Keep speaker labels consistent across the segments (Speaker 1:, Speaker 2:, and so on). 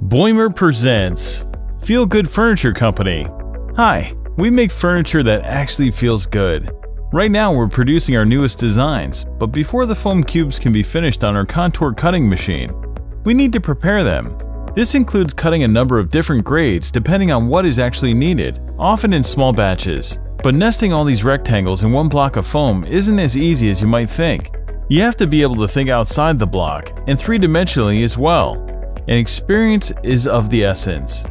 Speaker 1: Baeumer presents Feel Good Furniture Company. Hi, we make furniture that actually feels good. Right now we're producing our newest designs, but before the foam cubes can be finished on our contour cutting machine, we need to prepare them. This includes cutting a number of different grades depending on what is actually needed, often in small batches. But nesting all these rectangles in one block of foam isn't as easy as you might think. You have to be able to think outside the block, and three-dimensionally as well and experience is of the essence.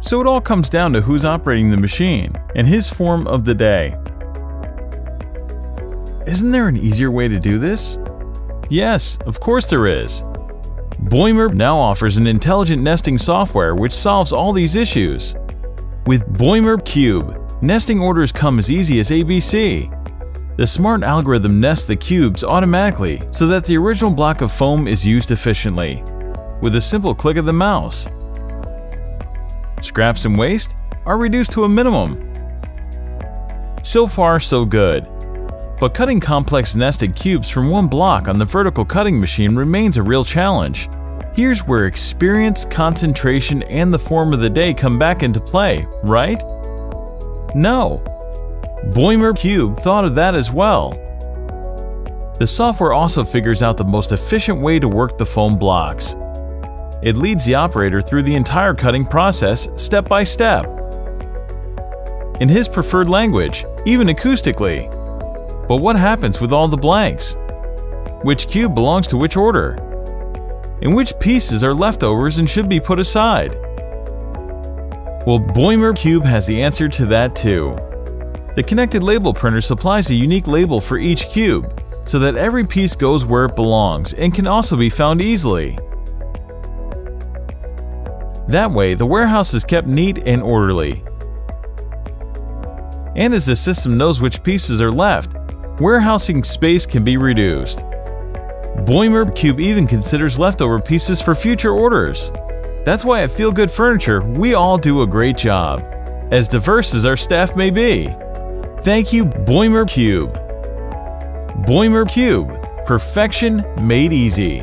Speaker 1: So it all comes down to who's operating the machine and his form of the day. Isn't there an easier way to do this? Yes, of course there is. Baeumer now offers an intelligent nesting software which solves all these issues. With Baeumer Cube, nesting orders come as easy as ABC. The smart algorithm nests the cubes automatically so that the original block of foam is used efficiently with a simple click of the mouse. Scraps and waste are reduced to a minimum. So far, so good. But cutting complex nested cubes from one block on the vertical cutting machine remains a real challenge. Here's where experience, concentration, and the form of the day come back into play, right? No. Baeumer Cube thought of that as well. The software also figures out the most efficient way to work the foam blocks. It leads the operator through the entire cutting process step by step. In his preferred language, even acoustically. But what happens with all the blanks? Which cube belongs to which order? And which pieces are leftovers and should be put aside? Well, Baeumer Cube has the answer to that too. The connected label printer supplies a unique label for each cube, so that every piece goes where it belongs and can also be found easily. That way, the warehouse is kept neat and orderly. And as the system knows which pieces are left, warehousing space can be reduced. Baeumer Cube even considers leftover pieces for future orders. That's why at Feel Good Furniture, we all do a great job, as diverse as our staff may be. Thank you, Baeumer Cube. Baeumer Cube, perfection made easy.